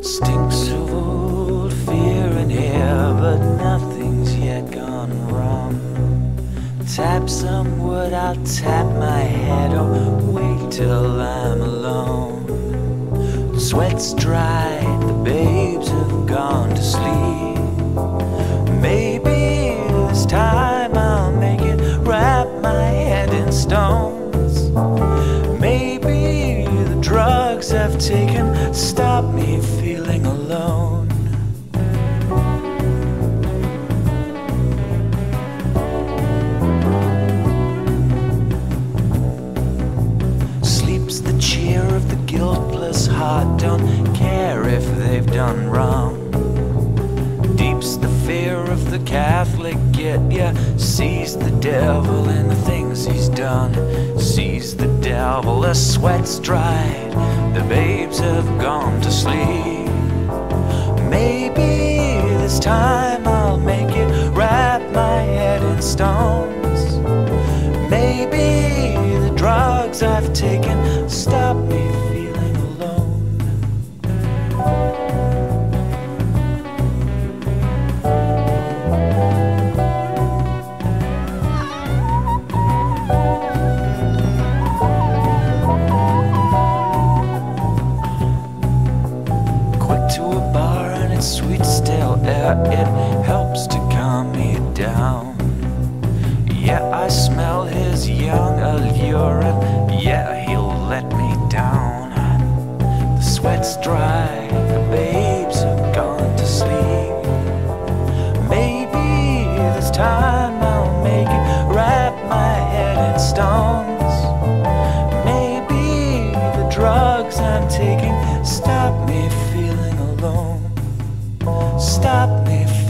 Stinks of old fear in here, but nothing's yet gone wrong. Tap some wood, I'll tap my head, or wait till I'm alone. The sweat's dried, the babes have gone to sleep. Maybe this time I'll make it wrap my head in stones. Maybe the drugs I've taken stop me feeling guiltless heart, don't care if they've done wrong. Deep's the fear of the Catholic git, yeah. Sees the devil in the things he's done. Sees the devil, the sweat's dried, the babes have gone to sleep. Maybe this time I'll make it wrap my head in stones. Maybe the drugs I've taken sweet stale air. It helps to calm me down. Yeah, I smell his young allure, and yeah, he'll let me down. The sweat's dry, the babes have gone to sleep. Maybe this time I'll make it wrap my head in stones. Maybe the drugs I'm taking stop me feeling stop me